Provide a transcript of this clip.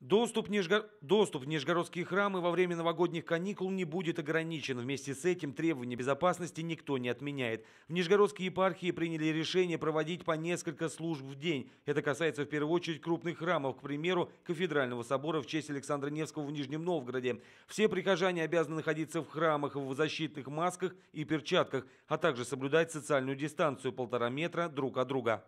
Доступ, Нижго... Доступ в Нижегородские храмы во время новогодних каникул не будет ограничен. Вместе с этим требования безопасности никто не отменяет. В нижегородские епархии приняли решение проводить по несколько служб в день. Это касается в первую очередь крупных храмов, к примеру, Кафедрального собора в честь Александра Невского в Нижнем Новгороде. Все прихожане обязаны находиться в храмах в защитных масках и перчатках, а также соблюдать социальную дистанцию полтора метра друг от друга.